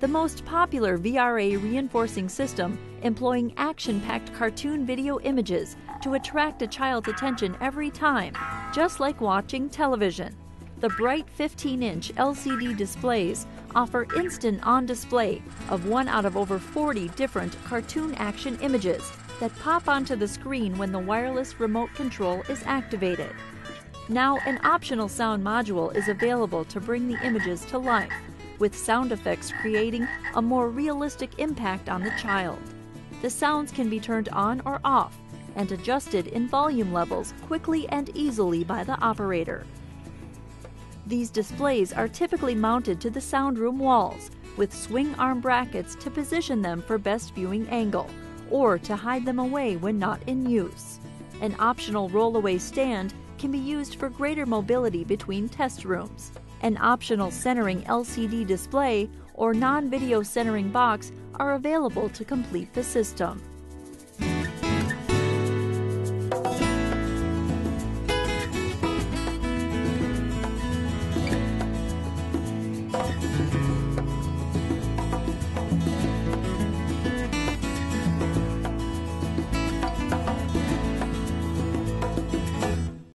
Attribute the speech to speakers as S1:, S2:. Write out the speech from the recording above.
S1: the most popular VRA reinforcing system employing action packed cartoon video images to attract a child's attention every time, just like watching television. The bright 15 inch LCD displays offer instant on display of one out of over 40 different cartoon action images that pop onto the screen when the wireless remote control is activated. Now, an optional sound module is available to bring the images to life, with sound effects creating a more realistic impact on the child. The sounds can be turned on or off and adjusted in volume levels quickly and easily by the operator. These displays are typically mounted to the sound room walls with swing arm brackets to position them for best viewing angle or to hide them away when not in use. An optional rollaway stand can be used for greater mobility between test rooms. An optional centering LCD display or non video centering box are available to complete the system.